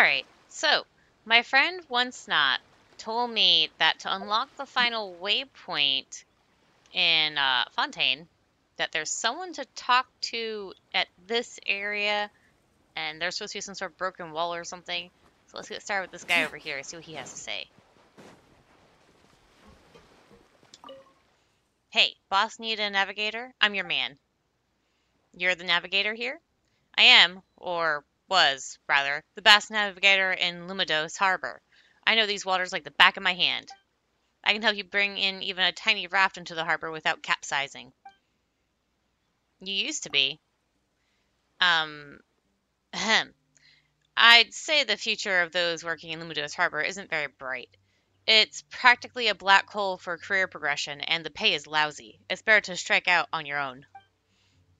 Alright, so, my friend Wonsnot told me that to unlock the final waypoint in uh, Fontaine, that there's someone to talk to at this area, and there's supposed to be some sort of broken wall or something. So let's get started with this guy over here, and see what he has to say. Hey, boss need a navigator? I'm your man. You're the navigator here? I am, or was, rather, the best navigator in Lumidouce Harbor. I know these waters like the back of my hand. I can help you bring in even a tiny raft into the harbor without capsizing. You used to be. Um, ahem. I'd say the future of those working in Lumidouce Harbor isn't very bright. It's practically a black hole for career progression, and the pay is lousy. It's better to strike out on your own.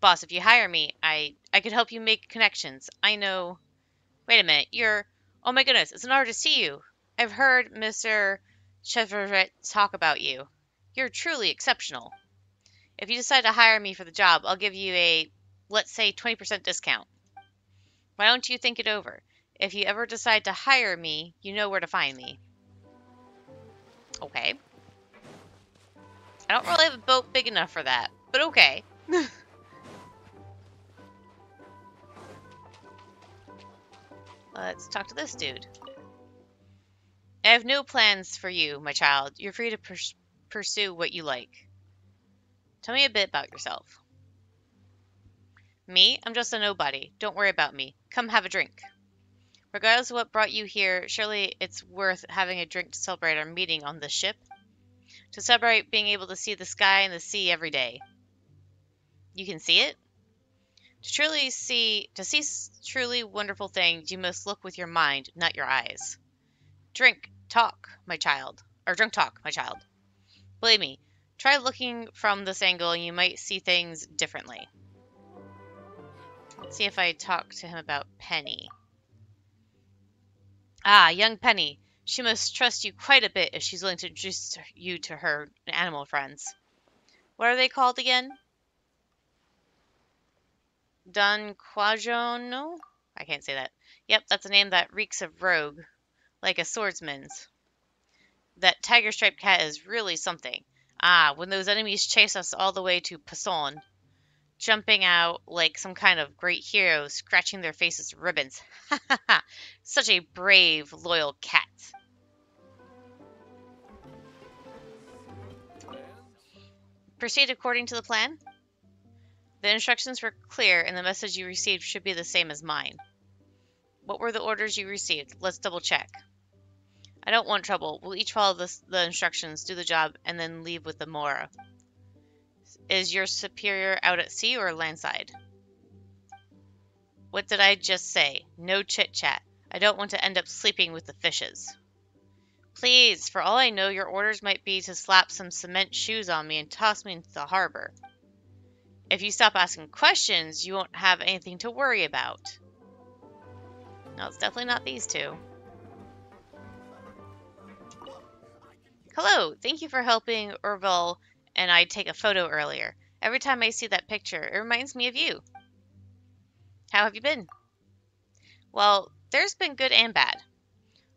Boss, if you hire me, I I could help you make connections. I know. Wait a minute, you're. Oh my goodness, it's an honor to see you. I've heard Mr. Chevrolet talk about you. You're truly exceptional. If you decide to hire me for the job, I'll give you a, let's say, 20% discount. Why don't you think it over? If you ever decide to hire me, you know where to find me. Okay. I don't really have a boat big enough for that, but okay. Let's talk to this dude. I have no plans for you, my child. You're free to pers pursue what you like. Tell me a bit about yourself. Me? I'm just a nobody. Don't worry about me. Come have a drink. Regardless of what brought you here, surely it's worth having a drink to celebrate our meeting on this ship. To celebrate being able to see the sky and the sea every day. You can see it? To truly see, to see truly wonderful things, you must look with your mind, not your eyes. Drink, talk, my child. Or drink talk, my child. Believe me, try looking from this angle and you might see things differently. Let's see if I talk to him about Penny. Ah, young Penny. She must trust you quite a bit if she's willing to introduce you to her animal friends. What are they called again? Don Quajono? I can't say that. Yep, that's a name that reeks of rogue, like a swordsman's. That tiger striped cat is really something. Ah, when those enemies chase us all the way to Passon, jumping out like some kind of great hero, scratching their faces ribbons. Ha ha ha! Such a brave, loyal cat. Proceed according to the plan? The instructions were clear, and the message you received should be the same as mine. What were the orders you received? Let's double check. I don't want trouble. We'll each follow the, instructions, do the job, and then leave with the Mora. Is your superior out at sea or landside? What did I just say? No chit-chat. I don't want to end up sleeping with the fishes. Please, for all I know, your orders might be to slap some cement shoes on me and toss me into the harbor. If you stop asking questions, you won't have anything to worry about. No, it's definitely not these two. Hello, thank you for helping Orville and I take a photo earlier. Every time I see that picture, it reminds me of you. How have you been? Well, there's been good and bad.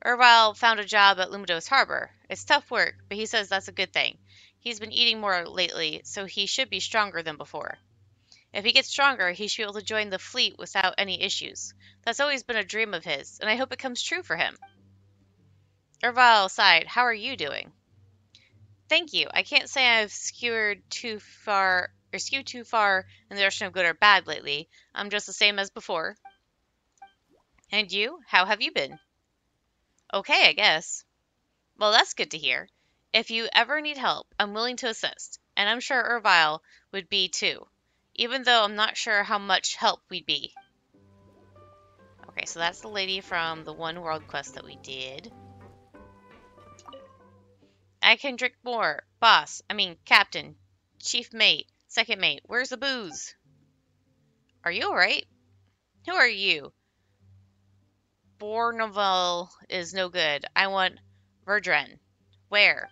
Irvile found a job at Lumidouce Harbor. It's tough work, but he says that's a good thing. He's been eating more lately, so he should be stronger than before. If he gets stronger, he should be able to join the fleet without any issues. That's always been a dream of his, and I hope it comes true for him. Irvile sighed. How are you doing? Thank you. I can't say I've skewered too far or skewed too far in the direction of good or bad lately. I'm just the same as before. And you? How have you been? Okay, I guess. Well, that's good to hear. If you ever need help, I'm willing to assist, and I'm sure Irvile would be too, even though I'm not sure how much help we'd be. Okay, so that's the lady from the one world quest that we did. I can drink more. Boss, I mean, captain, chief mate, second mate, where's the booze? Are you alright? Who are you? Bourneval is no good. I want Verdren. Where?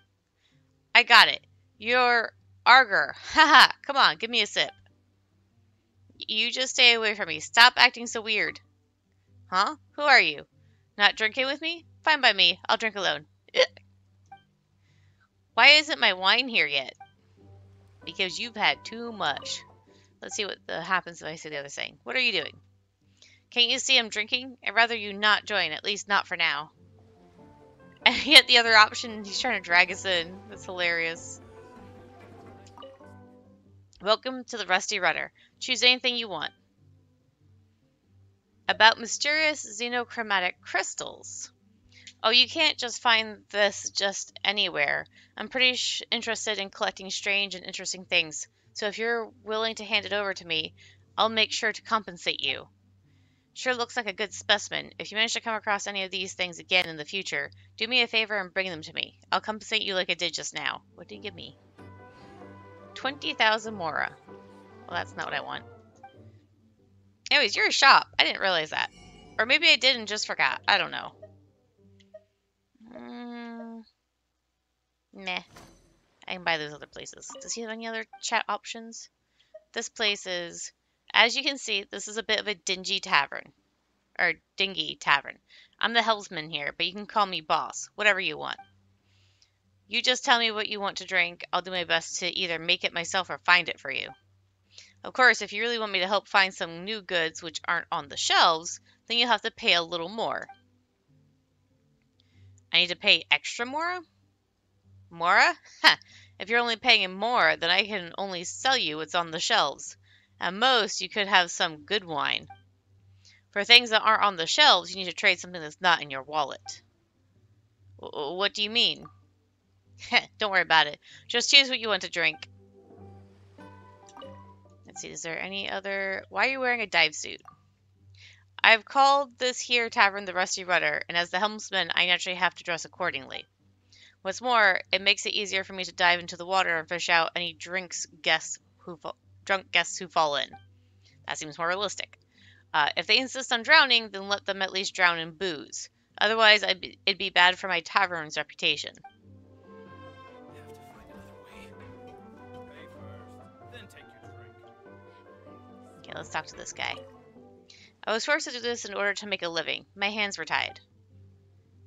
I got it. You're Arger. Haha, come on, give me a sip. You just stay away from me. Stop acting so weird. Huh? Who are you? Not drinking with me? Fine by me. I'll drink alone. Why isn't my wine here yet? Because you've had too much. Let's see what the, happens if I say the other thing. What are you doing? Can't you see I'm drinking? I'd rather you not join, at least not for now. And yet the other option, he's trying to drag us in. That's hilarious. Welcome to the Rusty Rudder. Choose anything you want. About mysterious xenochromatic crystals. Oh, you can't just find this just anywhere. I'm pretty interested in collecting strange and interesting things, so if you're willing to hand it over to me, I'll make sure to compensate you. Sure looks like a good specimen. If you manage to come across any of these things again in the future, do me a favor and bring them to me. I'll compensate you like I did just now. What did you give me? 20,000 Mora. Well, that's not what I want. Anyways, you're a shop. I didn't realize that. Or maybe I did and just forgot. I don't know. Mm, meh. I can buy those other places. Does he have any other chat options? This place is as you can see, this is a bit of a dingy tavern. Or dingy tavern. I'm the helmsman here, but you can call me boss. Whatever you want. You just tell me what you want to drink. I'll do my best to either make it myself or find it for you. Of course, if you really want me to help find some new goods which aren't on the shelves, then you'll have to pay a little more. I need to pay extra more? Mora? If you're only paying more, then I can only sell you what's on the shelves. At most, you could have some good wine. For things that aren't on the shelves, you need to trade something that's not in your wallet. What do you mean? Don't worry about it. Just choose what you want to drink. Let's see, is there any other... Why are you wearing a dive suit? I've called this here tavern the Rusty Rudder, and as the helmsman, I naturally have to dress accordingly. What's more, it makes it easier for me to dive into the water and fish out any drinks guests who drunk guests who fall in. That seems more realistic. Uh, if they insist on drowning, then let them at least drown in booze. Otherwise, be, it'd be bad for my tavern's reputation. Okay, let's talk to this guy. I was forced to do this in order to make a living. My hands were tied.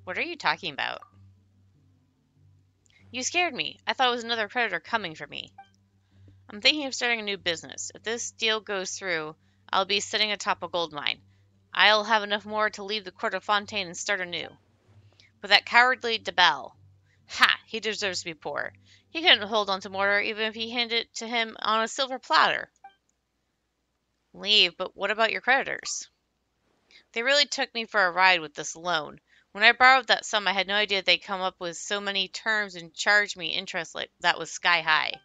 What are you talking about? You scared me. I thought it was another predator coming for me. I'm thinking of starting a new business. If this deal goes through, I'll be sitting atop a gold mine. I'll have enough more to leave the court of Fontaine and start anew. But that cowardly Debelle, ha! He deserves to be poor. He couldn't hold on to Mora even if he handed it to him on a silver platter. Leave, but what about your creditors? They really took me for a ride with this loan. When I borrowed that sum, I had no idea they'd come up with so many terms and charge me interest like that was sky high.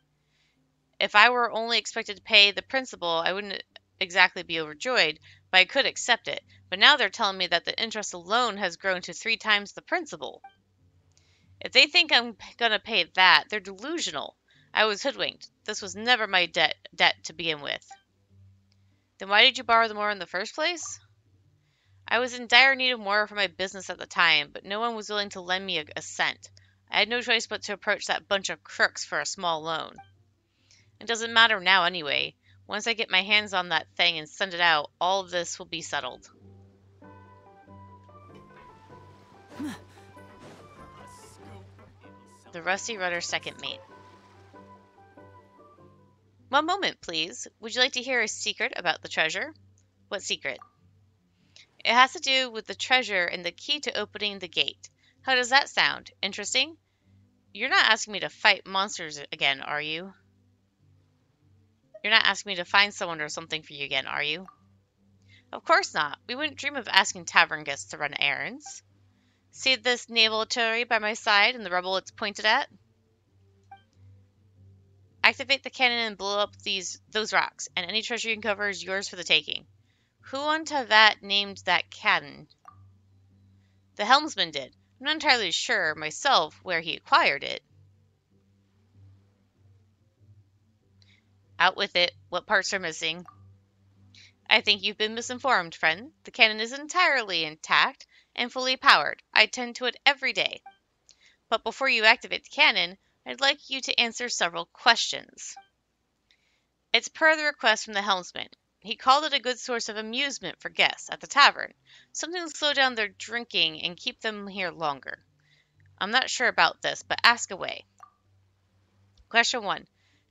If I were only expected to pay the principal, I wouldn't exactly be overjoyed, but I could accept it. But now they're telling me that the interest alone has grown to three times the principal. If they think I'm going to pay that, they're delusional. I was hoodwinked. This was never my debt debt to begin with. Then why did you borrow the more in the first place? I was in dire need of more for my business at the time, but no one was willing to lend me a, a cent. I had no choice but to approach that bunch of crooks for a small loan. It doesn't matter now anyway. Once I get my hands on that thing and send it out, all of this will be settled. The Rusty Rudder second mate. One moment, please. Would you like to hear a secret about the treasure? What secret? It has to do with the treasure and the key to opening the gate. How does that sound? Interesting? You're not asking me to fight monsters again, are you? You're not asking me to find someone or something for you again, are you? Of course not. We wouldn't dream of asking tavern guests to run errands. See this naval artillery by my side and the rubble it's pointed at? Activate the cannon and blow up these those rocks, and any treasure you uncover is yours for the taking. Who on that named that cannon? The helmsman did. I'm not entirely sure myself where he acquired it. Out with it. What parts are missing? I think you've been misinformed, friend. The cannon is entirely intact and fully powered. I tend to it every day. But before you activate the cannon, I'd like you to answer several questions. It's per the request from the helmsman. He called it a good source of amusement for guests at the tavern, something to slow down their drinking and keep them here longer. I'm not sure about this, but ask away. Question 1.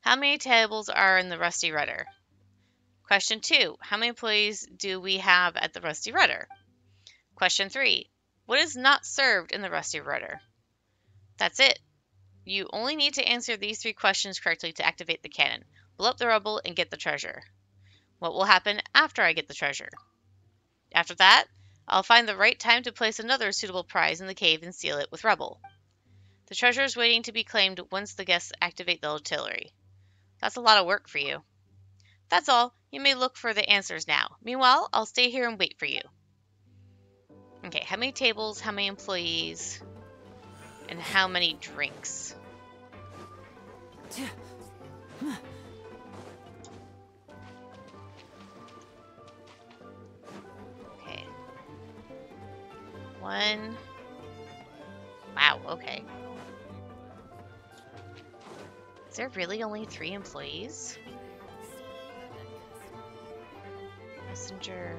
How many tables are in the Rusty Rudder? Question 2. How many employees do we have at the Rusty Rudder? Question 3. What is not served in the Rusty Rudder? That's it. You only need to answer these three questions correctly to activate the cannon, blow up the rubble, and get the treasure. What will happen after I get the treasure? After that, I'll find the right time to place another suitable prize in the cave and seal it with rubble. The treasure is waiting to be claimed once the guests activate the artillery. That's a lot of work for you. That's all. You may look for the answers now. Meanwhile, I'll stay here and wait for you. Okay, how many tables, how many employees, and how many drinks? Okay. One. Wow, okay. There really only three employees? Messenger.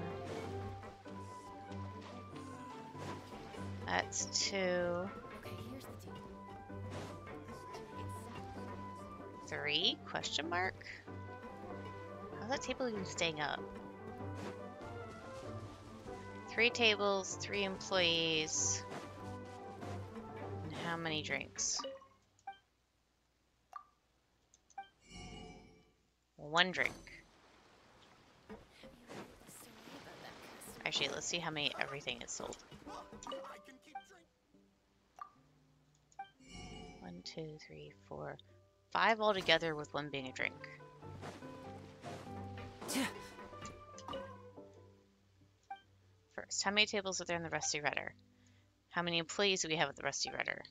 That's two. Three? Question mark? How's that table even staying up? Three tables, three employees. And how many drinks? One drink. Actually, let's see how many everything is sold. One, two, three, four, five altogether with one being a drink. First, how many tables are there in the Rusty Rudder? How many employees do we have at the Rusty Rudder?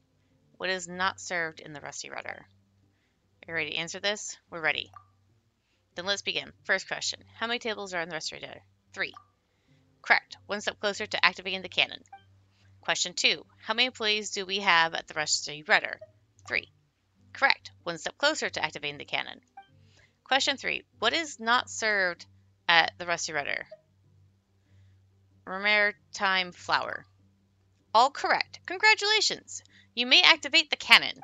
What is not served in the Rusty Rudder? Are you ready to answer this? We're ready. Then let's begin. First question. How many tables are in the Rudder? Three. Correct. One step closer to activating the cannon. Question two. How many employees do we have at the Rudder? Three. Correct. One step closer to activating the cannon. Question three. What is not served at the Rusty Rudder? Maritime flour. All correct. Congratulations. You may activate the cannon.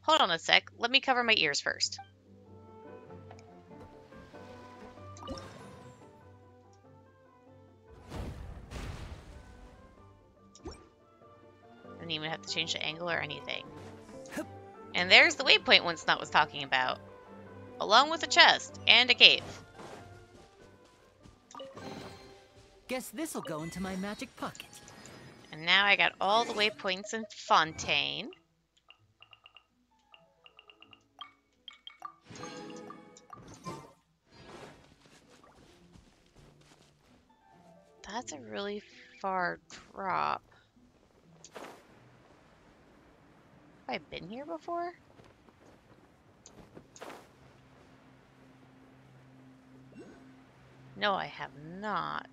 Hold on a sec. Let me cover my ears first. Didn't even have to change the angle or anything. And there's the waypoint Wonsnot was talking about. Along with a chest and a cave. Guess this'll go into my magic pocket. And now I got all the waypoints in Fontaine. That's a really far drop. Have I been here before? No, I have not.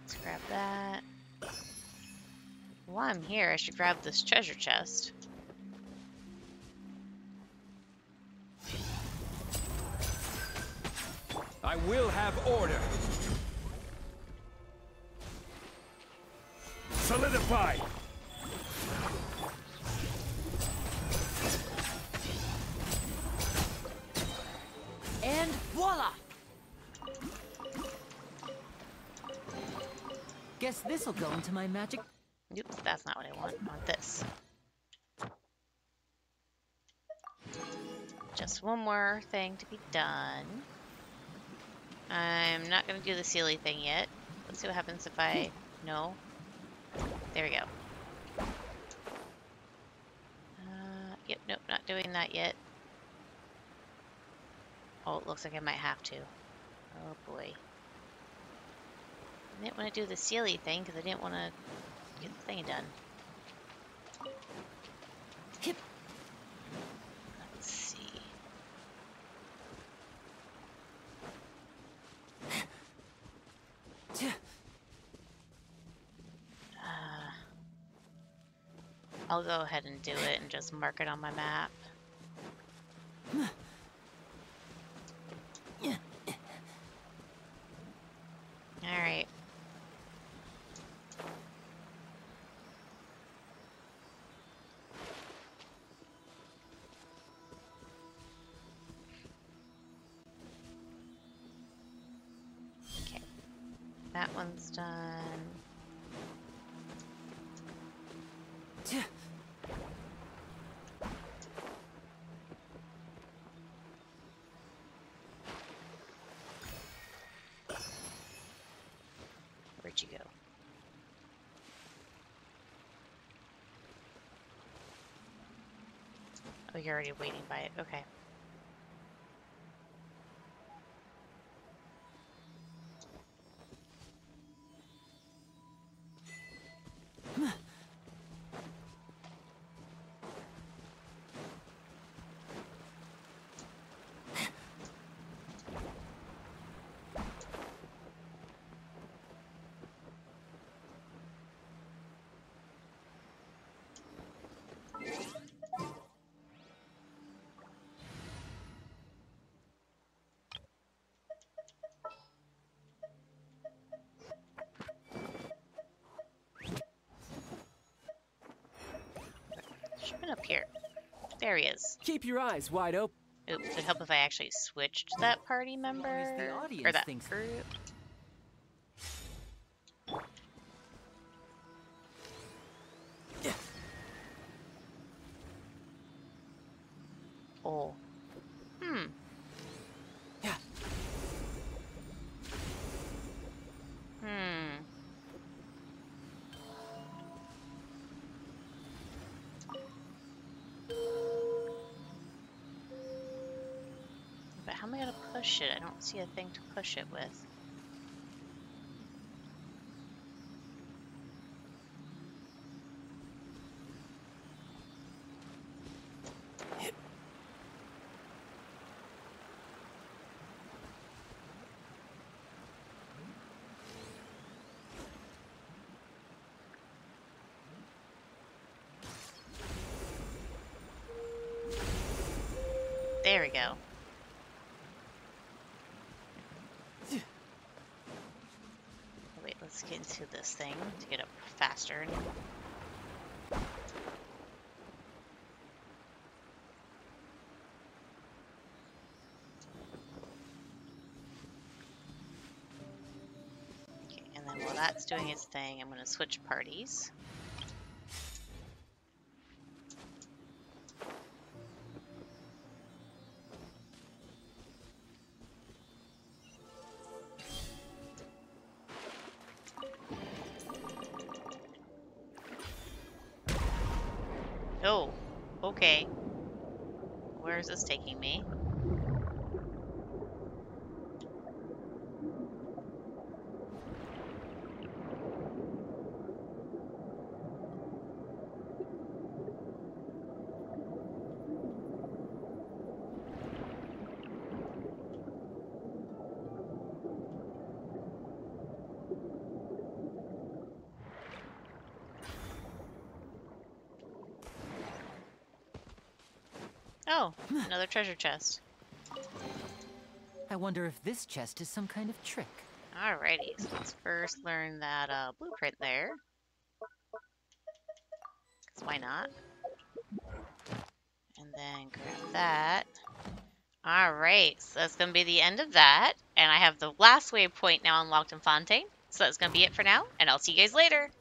Let's grab that. While I'm here, I should grab this treasure chest. I will have order. Solidify! This'll go into my magic. Oops, that's not what I want. I want this. Just one more thing to be done. I'm not going to do the Seelie thing yet. Let's see what happens if I... No. There we go. Uh, yep, nope, not doing that yet. Oh, it looks like I might have to. Oh boy. I didn't want to do the Seelie thing because I didn't want to get the thing done. Hip. Let's see. Uh, I'll go ahead and do it and just mark it on my map. That one's done. Where'd you go? Oh, you're already waiting by it. Okay. Been up here. There he is. Keep your eyes wide open. Oops, it'd help if I actually switched that party member. or audience that group. How am I gonna push it? I don't see a thing to push it with. There we go. Wait, let's get into this thing to get up faster. Okay, and then while that's doing its thing, I'm going to switch parties. Oh, okay. Where is this taking me? Oh, another treasure chest. I wonder if this chest is some kind of trick. Alrighty, so let's first learn that uh, blueprint there. 'Cause why not? And then grab that. Alright, so that's going to be the end of that. And I have the last waypoint now unlocked in Fontaine. So that's going to be it for now, and I'll see you guys later.